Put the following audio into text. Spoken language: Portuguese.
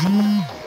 Hum.